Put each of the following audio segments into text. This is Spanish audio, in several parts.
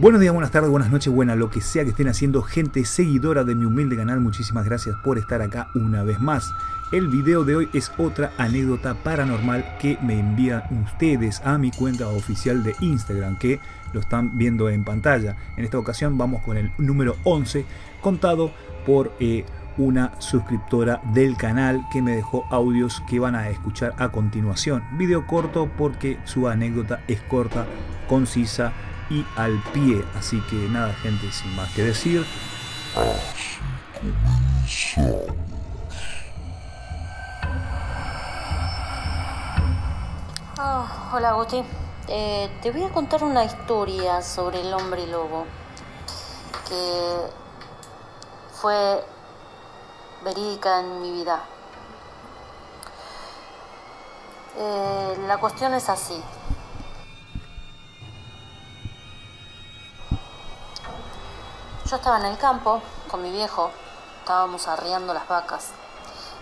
Buenos días, buenas tardes, buenas noches, buenas, lo que sea que estén haciendo, gente seguidora de mi humilde canal, muchísimas gracias por estar acá una vez más. El video de hoy es otra anécdota paranormal que me envían ustedes a mi cuenta oficial de Instagram, que lo están viendo en pantalla. En esta ocasión vamos con el número 11, contado por eh, una suscriptora del canal que me dejó audios que van a escuchar a continuación. Video corto porque su anécdota es corta, concisa y al pie. Así que nada, gente, sin más que decir. Ah, hola Guti, eh, te voy a contar una historia sobre el hombre lobo que fue verídica en mi vida. Eh, la cuestión es así. Yo estaba en el campo con mi viejo, estábamos arriando las vacas.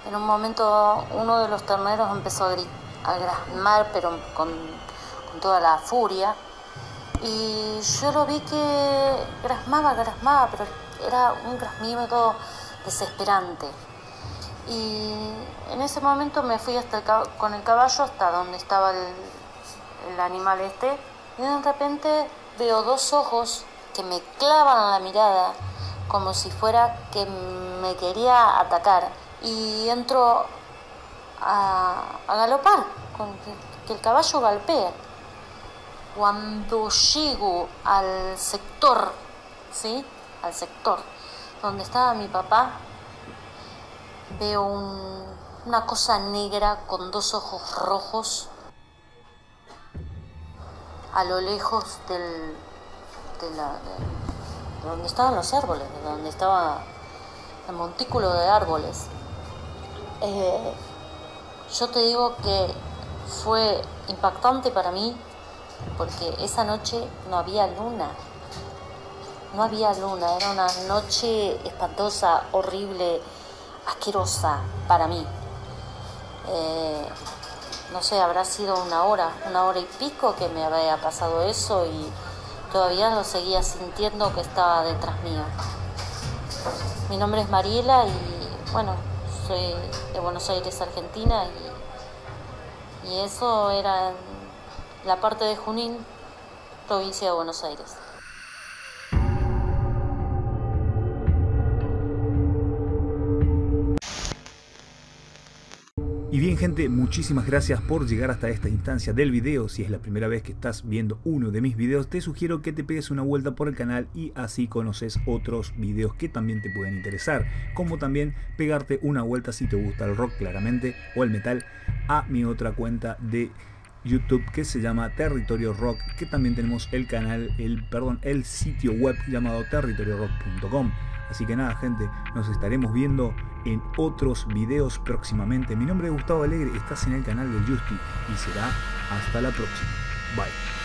En un momento uno de los terneros empezó a, a grasmar, pero con, con toda la furia. Y yo lo vi que grasmaba, grasmaba, pero era un grasmido desesperante. Y en ese momento me fui hasta el, con el caballo hasta donde estaba el, el animal este y de repente veo dos ojos que me clavan la mirada como si fuera que me quería atacar y entro a, galopar, con que, que, el caballo galpea. Cuando llego al sector, ¿sí? Al sector donde estaba mi papá, veo un, una cosa negra con dos ojos rojos a lo lejos del, de, donde estaban los árboles, de donde estaba el montículo de árboles. Eh, yo te digo que fue impactante para mí porque esa noche no había luna. No había luna, era una noche espantosa, horrible, asquerosa para mí. Eh, no sé, habrá sido una hora, una hora y pico que me había pasado eso y todavía lo seguía sintiendo que estaba detrás mío. Mi nombre es Mariela y bueno, soy de Buenos Aires, Argentina y, y eso era la parte de Junín, provincia de Buenos Aires. Y bien gente, muchísimas gracias por llegar hasta esta instancia del video. Si es la primera vez que estás viendo uno de mis videos, te sugiero que te pegues una vuelta por el canal y así conoces otros videos que también te pueden interesar. Como también pegarte una vuelta si te gusta el rock claramente o el metal a mi otra cuenta de YouTube que se llama Territorio Rock, que también tenemos el canal, el perdón, el sitio web llamado territoriorock.com. Así que nada, gente, nos estaremos viendo en otros videos próximamente. Mi nombre es Gustavo Alegre, estás en el canal del Justi y será hasta la próxima. Bye.